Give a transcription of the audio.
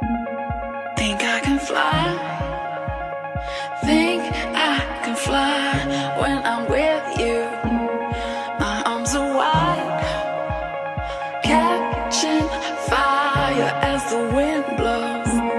Think I can fly. Think I can fly when I'm with you. My arms are wide, catching fire as the wind blows.